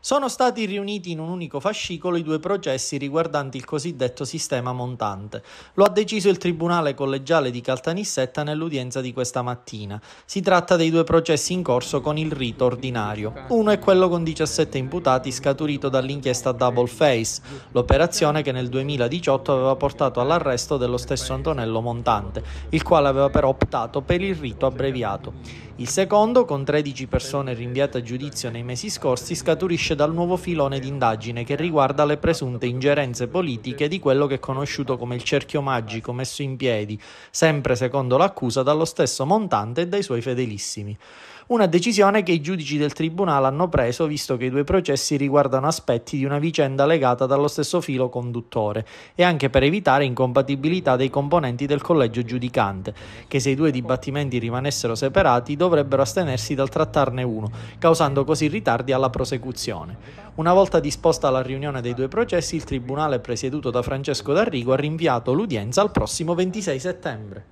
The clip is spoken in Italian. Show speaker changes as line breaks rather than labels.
Sono stati riuniti in un unico fascicolo i due processi riguardanti il cosiddetto sistema montante. Lo ha deciso il Tribunale collegiale di Caltanissetta nell'udienza di questa mattina. Si tratta dei due processi in corso con il rito ordinario. Uno è quello con 17 imputati scaturito dall'inchiesta Double Face, l'operazione che nel 2018 aveva portato all'arresto dello stesso Antonello Montante, il quale aveva però optato per il rito abbreviato. Il secondo, con 13 persone rinviate a giudizio nei mesi scorsi, scaturisce dal nuovo filone d'indagine che riguarda le presunte ingerenze politiche di quello che è conosciuto come il cerchio magico messo in piedi, sempre secondo l'accusa, dallo stesso Montante e dai suoi fedelissimi. Una decisione che i giudici del tribunale hanno preso visto che i due processi riguardano aspetti di una vicenda legata dallo stesso filo conduttore e anche per evitare incompatibilità dei componenti del collegio giudicante, che se i due dibattimenti rimanessero separati dovrebbero astenersi dal trattarne uno, causando così ritardi alla prosecuzione. Una volta disposta la riunione dei due processi, il tribunale presieduto da Francesco D'Arrigo ha rinviato l'udienza al prossimo 26 settembre.